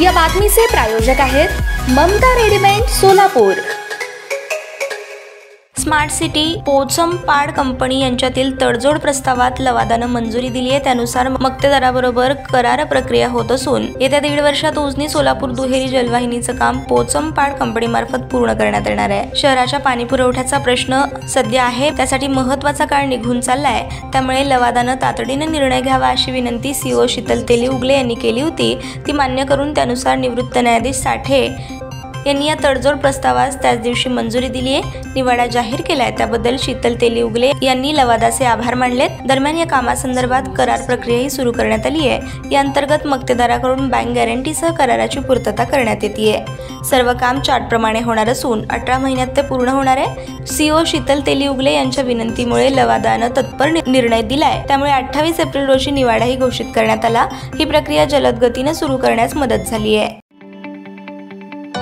या बातमीचे प्रायोजक आहेत ममता रेडिमेंट सोलापूर. स्मार्ट सिटी पोचम पाड कंपनी यांच्यातील तडजोड प्रस्तावात लवादानं मंजुरी दिली आहे. त्यानुसार मक्तेदाराबरोबर करार प्रक्रिया होत असून येत्या दीड वर्षात उजनी सोलापूर दुहेरी जलवाहिनीचं काम पोचम पाड कंपनीमार्फत पूर्ण करण्यात येणार आहे. शहराच्या पाणी पुरवठ्याचा प्रश्न सध्या आहे. त्यासाठी महत्त्वाचा काळ निघून चाललाय. त्यामुळे लवादानं तातडीनं निर्णय घ्यावा अशी विनंती सीओ शीतल तेली उगले यांनी केली होती. ती मान्य करून त्यानुसार निवृत्त न्यायाधीश साठे यांनी या तडजोड प्रस्तावास त्याच दिवशी मंजुरी दिली आहे निवाडा जाहीर केलाय. त्याबद्दल शीतल तेली उगले यांनी लवादाचे आभार मानलेत. दरम्यान या कामासंदर्भात करार प्रक्रियाही सुरू करण्यात आली आहे. या अंतर्गत मक्तेदाराकडून बँक गॅरंटीसह कराराची पूर्तता करण्यात येते सर्व काम चार्टप्रमाणे होणार असून अठरा महिन्यात ते पूर्ण होणार आहे. सीओ शीतल तेली उगले यांच्या विनंतीमुळे लवादानं तत्पर निर्णय दिलाय. त्यामुळे अठ्ठावीस एप्रिल रोजी निवाडाही घोषित करण्यात आला. ही प्रक्रिया जलद गतीनं सुरू करण्यास मदत झाली आहे